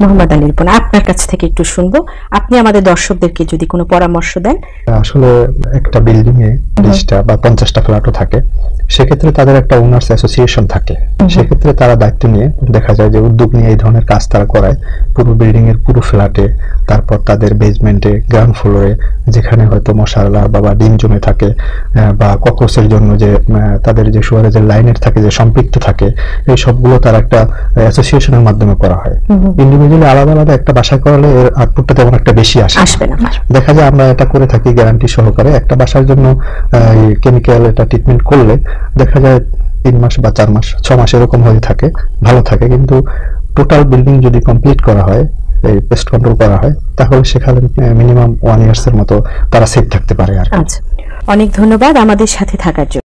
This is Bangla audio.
মোহাম্মদ আলী রিপন আপনার কাছ থেকে একটু শুনব। আপনি আমাদের দর্শকদেরকে যদি কোনো পরামর্শ দেন। আসলে একটা বিল্ডিং এ বিশটা বা পঞ্চাশটা ফ্ল্যাটও থাকে। সেক্ষেত্রে তাদের একটা ওনার্স অ্যাসোসিয়েশন থাকে। সেক্ষেত্রে তারা দায়িত্ব নিয়ে দেখা যায় যে উদ্যোগ নিয়ে এই ধরনের কাজ তারা করায়। পুরো বিল্ডিং এর পুরো ফ্ল্যাটে তারপর তাদের বেসমেন্টে গ্রাউন্ড ফ্লোরে যেখানে হয়তো মশালা বা ডিম জমে থাকে বা ককরোচের জন্য যে তাদের যে সুয়ারেজের লাইনের থাকে যে সম্পৃক্ত থাকে এই সবগুলো তার একটা অ্যাসোসিয়েশনের মাধ্যমে করা হয়। ইন্ডিভিজুয়ালি আলাদা আলাদা একটা বাসা করালে এর আউটপুটটা তেমন একটা বেশি আসে আসবে না দেখা যায় আমরা এটা করে থাকি গ্যারান্টি সহকারে। একটা বাসার জন্য কেমিক্যাল এটা ট্রিটমেন্ট করলে দেখা যায় তিন মাস বা চার মাস ছ মাস এরকম হয়ে থাকে ভালো থাকে। কিন্তু টোটাল বিল্ডিং যদি কমপ্লিট করা হয় এই পেস্ট কন্ট্রোল করা হয় তাহলে সেখানে মিনিমাম ওয়ান ইয়ার্স এর মতো তারা সেফ থাকতে পারে আর। আচ্ছা। অনেক ধন্যবাদ আমাদের সাথে থাকার জন্য।